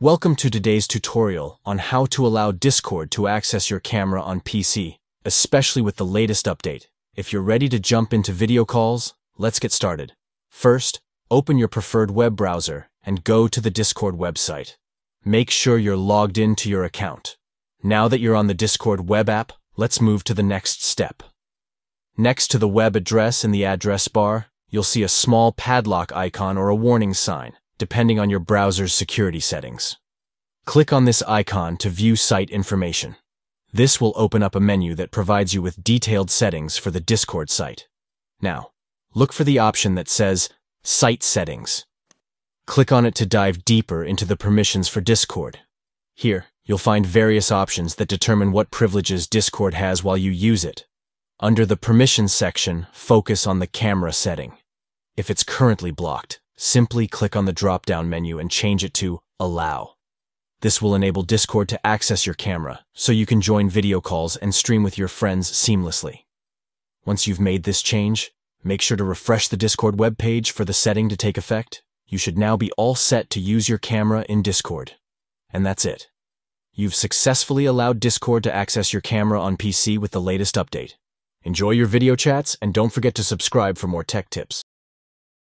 Welcome to today's tutorial on how to allow Discord to access your camera on PC, especially with the latest update. If you're ready to jump into video calls, let's get started. First, open your preferred web browser and go to the Discord website. Make sure you're logged into your account. Now that you're on the Discord web app, let's move to the next step. Next to the web address in the address bar, you'll see a small padlock icon or a warning sign depending on your browser's security settings. Click on this icon to view site information. This will open up a menu that provides you with detailed settings for the Discord site. Now, look for the option that says Site Settings. Click on it to dive deeper into the permissions for Discord. Here, you'll find various options that determine what privileges Discord has while you use it. Under the Permissions section, focus on the camera setting. If it's currently blocked, Simply click on the drop-down menu and change it to Allow. This will enable Discord to access your camera, so you can join video calls and stream with your friends seamlessly. Once you've made this change, make sure to refresh the Discord webpage for the setting to take effect. You should now be all set to use your camera in Discord. And that's it. You've successfully allowed Discord to access your camera on PC with the latest update. Enjoy your video chats and don't forget to subscribe for more tech tips.